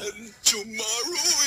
and tomorrow